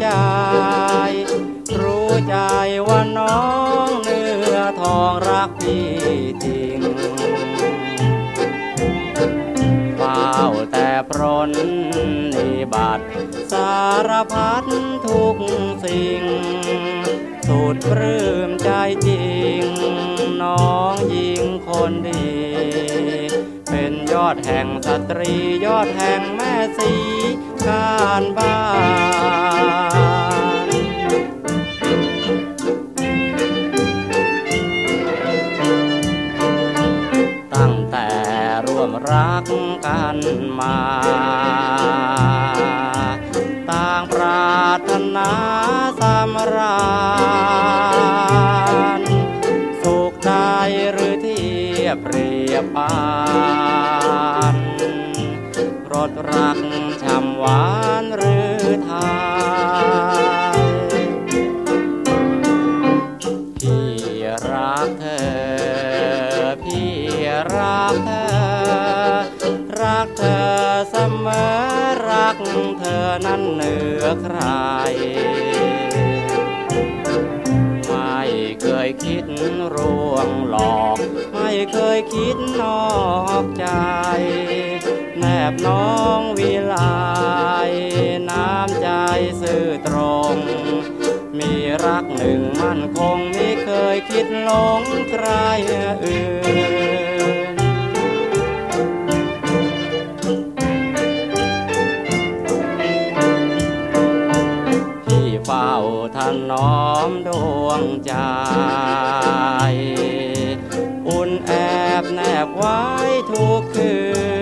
ใจ รู้ใจว่าน้องเนื้อทองรักพี่จริงเฝ้าแต่พรนนิบัตสารพัดทุกสิ่ง สุดปลื้มใจจริง น้องหญิงคนดีเป็นยอดแห่งสตรียอดแห่งแม่สีการบ้าน ร่วมรักกันมา ต่างปรารถนาสำราญสุขใดหรือเทียบเปรียบปานรสรักช่ำหวานหรือไทยพี่รักเธอ พี่รักเธอ กเธอเสมอรักเธอนั้นเหนือใคร ไม่เคยคิดรวงหลอก ไม่เคยคิดนอกใจ แนบน้องวิไลน้ำใจซื่อตรง มีรักหนึ่งมั่นคงไม่เคยคิดหลงใครอื่น เฝ้าท่านน้อมดวงใจ อุ่นแอบแนบไว้ทุกคืน